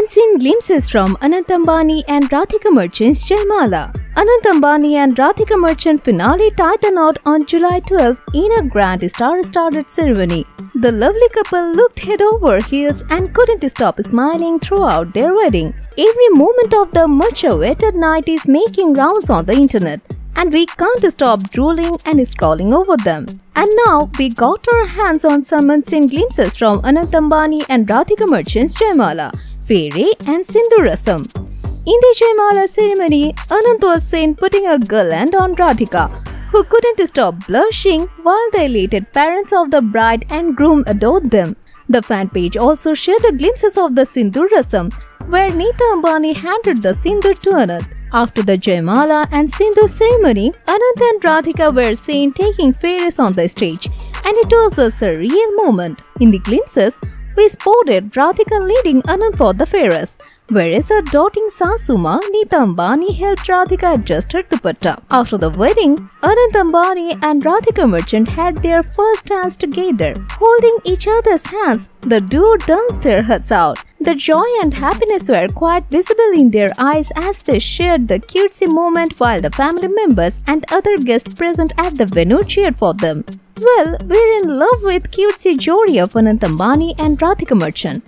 Unseen glimpses from Anant Ambani and Radhika Merchant's Jaimala. Anant Ambani and Radhika Merchant finale tied the knot on July 12 in a grand star-studded ceremony. The lovely couple looked head over heels and couldn't stop smiling throughout their wedding. Every moment of the much-awaited night is making rounds on the internet, and we can't stop drooling and scrolling over them. And now we got our hands on some unseen glimpses from Anant Ambani and Radhika Merchant's Jaimala, Fere and Sindoor Rasam. In the Jaimala ceremony, Anant was seen putting a garland on Radhika, who couldn't stop blushing while the elated parents of the bride and groom adored them. The fan page also shared glimpses of the Sindoor Rasam, where Nita Ambani handed the Sindoor to Anant. After the Jaimala and Sindoor ceremony, Anant and Radhika were seen taking fairies on the stage, and it was a surreal moment. In the glimpses, we spotted Radhika leading Anant for the photos, whereas her doting Sasuma, Nita Ambani helped Radhika adjust her dupatta. After the wedding, Anant Ambani and Radhika Merchant had their first dance together. Holding each other's hands, the duo danced their hearts out. The joy and happiness were quite visible in their eyes as they shared the cutesy moment while the family members and other guests present at the venue cheered for them. Well, we're in love with cutesy Jodi of Anant Ambani and Radhika Merchant.